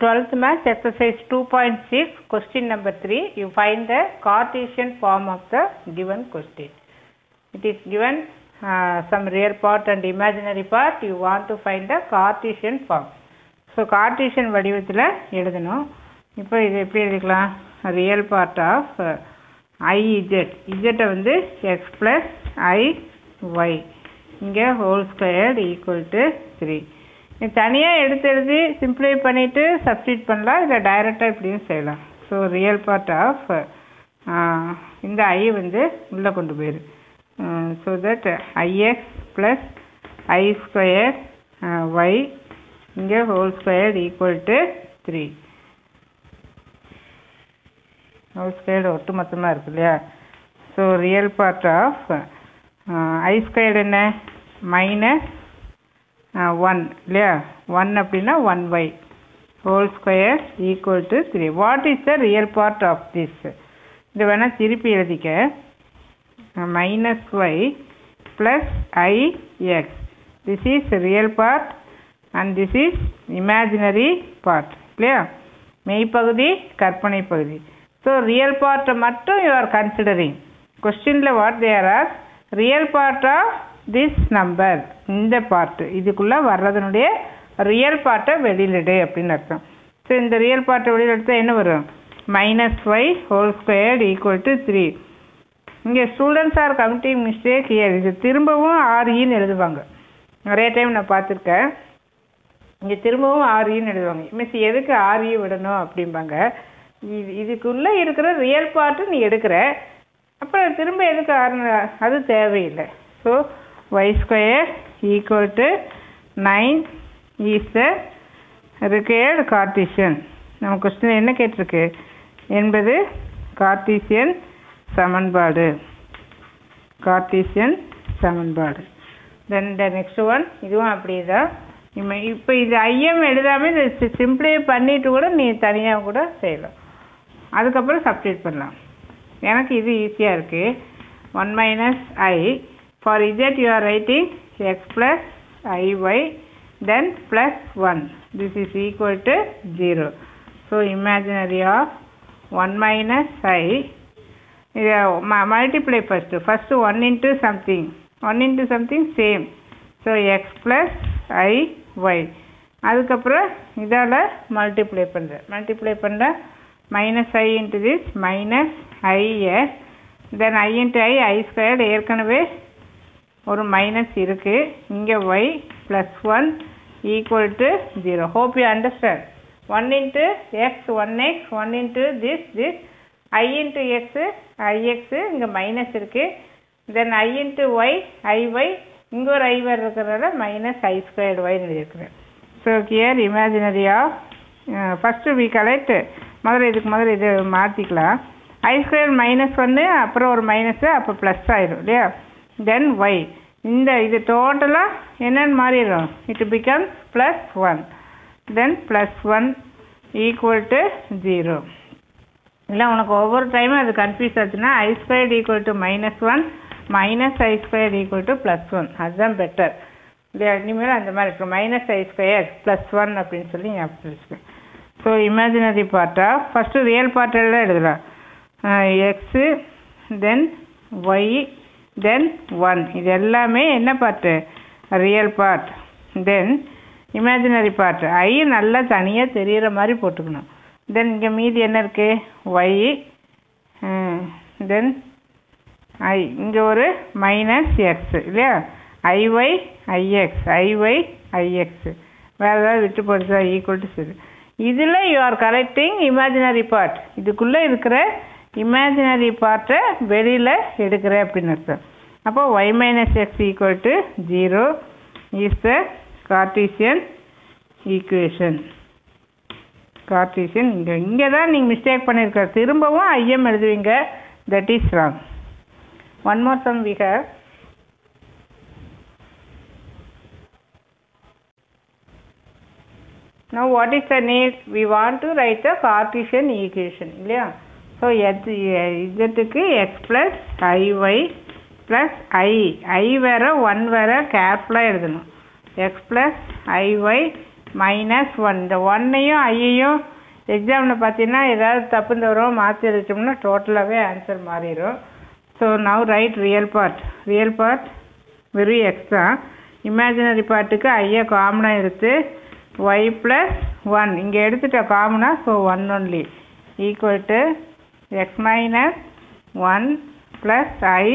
Twelfth maths exercise two point six question number three you find the Cartesian form of the given question it is given some real part and imaginary part you want to find the Cartesian form so Cartesian வடிவத்தில் எழுதணும் இப்போ இது எப்படி எழுதிக்கலாம் real part of i z இஜெட்டை வந்து x plus i y இங்கே whole squared equal to three நீ தனியாக எடுத்து எழுதி சிம்ப்ளை பண்ணிவிட்டு சப்ஸ்டியூட் பண்ணலாம் இல்லை டைரெக்டாக இப்படியும் செய்யலாம். ஸோ ரியல் பார்ட் ஆஃப் இந்த ஐ வந்து உள்ளே கொண்டு போயிரு. So that i x plus i square y இங்கே whole square equal to three whole square ஒட்டு மொத்தமாக இருக்கு இல்லையா? So real part of i square என்ன? மைனஸ் ஒன் இல்லையா? ஒன் அப்படின்னா one by whole square equal to three what is the real part of this இது வேணால் திருப்பி எழுதிக்க. Minus y plus i x this is real part and this is imaginary part இல்லையா மெய்ப்பகுதி கற்பனை பகுதி. ஸோ ரியல் பார்ட்டை மட்டும் யூ ஆர் கன்சிடரிங் கொஸ்டினில் what there are real part of this number இந்த பார்ட்டு இதுக்குள்ளே வர்றதனுடைய ரியல் பார்ட்டை வெளியிலிடு அப்படின்னு அர்த்தம். ஸோ இந்த ரியல் பார்ட்டை வெளியில் எடுத்தால் என்ன வரும்? Minus five whole square equal to three இங்கே students are committing mistake here இது திரும்பவும் ஆர்இன்னு எழுதுவாங்க. நிறைய டைம் நான் பார்த்துருக்கேன். இங்கே திரும்பவும் ஆர்இன்னு எழுதுவாங்க. மிஸ் எதுக்கு ஆர்இ விடணும் அப்படிம்பாங்க. இது இதுக்குள்ளே இருக்கிற ரியல் பார்ட்டு நீ எடுக்கிற. அப்புறம் திரும்ப எதுக்கு ஆர்னு அது தேவையில்லை. So y square equal to nine is the required Cartesian நம்ம கொஸ்டின் என்ன கேட்டிருக்கு? என்பது கார்டீசியன் சமன்பாடு. கார்டீசியன் சமன்பாடு. தென் த நெக்ஸ்ட் ஒன் இதுவும் அப்படி தான் இப்போ இது ஐஎம் எழுதாமல் இதை சிம்பிளை பண்ணிவிட்டு கூட நீ தனியாக கூட செய்யலாம். அதுக்கப்புறம் சப்ஸ்டியூட் பண்ணலாம். எனக்கு இது ஈஸியாக இருக்குது one minus i for I Z you are writing X plus I Y then plus one this is equal to zero so imaginary of one minus I இது multiply first first one into something one into something same so X plus I Y அதுக்கப்புறம் இதால் multiply பண்ணுறேன் multiply பண்ணுற minus I into this minus I S then I into I I squared ஏற்கனவே ஒரு minus இருக்குது இங்கே y plus one equal to zero hope you understand one into x one x one into this this i into x i x இங்கே minus இருக்குது then i into Y ஐஒய் இங்கே ஒரு ஐ வேறு இருக்கிறதால மைனஸ் ஐ ஸ்கொயர்டு ஒய்னு எழுதியிருக்கிறேன். So gear இமேஜினரியா first we collect முதல்ல இதுக்கு முதல்ல இது மாற்றிக்கலாம் ஐ ஸ்கொயர் மைனஸ் ஒன்று அப்புறம் ஒரு மைனஸு அப்போ ப்ளஸ் ஆயிடும் இல்லையா? தென் ஒய் இந்த இது டோட்டலாக என்னென்னு மாறிடும் it become plus one then plus one equal to zero இல்லை உனக்கு ஒவ்வொரு டைமும் அது கன்ஃபியூஸ் ஆச்சுன்னா i squared equal to minus one minus i square equal to plus one அதுதான் பெட்டர் இல்லையா? இனிமேல் அந்த மாதிரி இருக்கும் minus i square plus one அப்படின்னு சொல்லி ஞாபகம் வச்சுக்கேன் ஸோ இமேஜினரி பார்ட்டாக ஃபஸ்ட்டு ரியல் பார்ட்டெல்லாம் எழுதலாம் x then y then one இது எல்லாமே என்ன part real part then imaginary part i நல்லா தனியாக தெரிகிற மாதிரி போட்டுக்கணும். தென் இங்கே மீதி என்ன இருக்குது ஒய் தென் ஐ இங்கே ஒரு மைனஸ் எக்ஸ் இல்லையா? ஐஒய் ஐஎக்ஸ் ஐஒய் ஐஎக்ஸ் வேறு ஏதாவது விட்டு போடுச்சா ஈக்குவல் டு சரி இதில் you are correcting imaginary part இதுக்குள்ளே இருக்கிற இமேஜினரி பார்ட்டை வெளியில் எடுக்கிற அப்படின்னு அர்த்தம். அப்போ y minus x equal to zero is the Cartesian equation Cartesian இங்கே இங்கே தான் நீங்கள் மிஸ்டேக் பண்ணியிருக்க திரும்பவும் ஐஎம் எழுதுவீங்க. That is wrong one more some we have Now what is the need? We want to write the Cartesian equation இல்லையா? So எத் இஜெட்டுக்கு x plus i y plus i i வேற ஒன் வேற கேர்ஃபுல்லாக எழுதணும். X plus i y minus one இந்த ஒன்னையும் ஐயையும் எக்ஸாமில் பார்த்தீங்கன்னா ஏதாவது தப்பு தவறும் மாற்றி எழுதிட்டோம்னா டோட்டலாகவே ஆன்சர் மாறிடும். So now write real part real part வெறும் எக்ஸ் தான். இமேஜினரி பார்ட்டுக்கு ஐயா காமனாக எடுத்து ஒய் ப்ளஸ் ஒன் இங்கே எடுத்துட்ட காமனாக so one only equal to x minus one plus i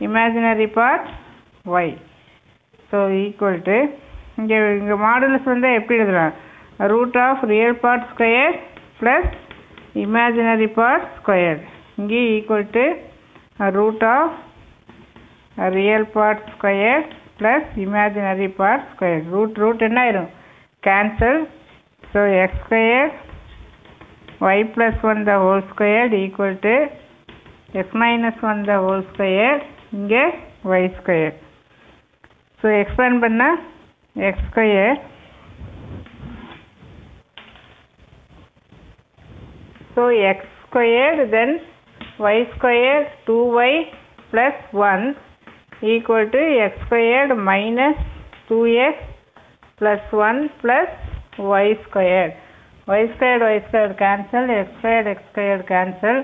imaginary part y so equal to இங்கே இங்கே மாடுலஸ் வந்து எப்படி எழுதலாம் root of real part square plus imaginary part square இங்கே equal to root of real part square plus imaginary part square root root என்ன ஆயிரும்? Cancel so x square y plus one the whole square equal to x minus one the whole square இங்கே y square so expand பண்ணால் x square so x square then y square two y plus one equal to x squared minus two x plus one plus y square y squared y squared cancel x squared x squared cancel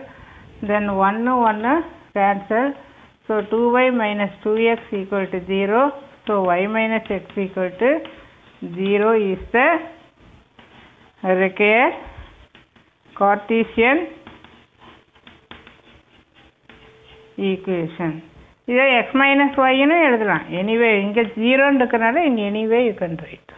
then ஒன்று ஒன்று cancel so two minus minus two x equal to zero so x minus x equal to zero is the required Cartesian equation. இதை x minus இன்னும் எழுதலாம். Anyway இங்கே ஜீரோன்னு இருக்கிறனால இங்க anyway you can write.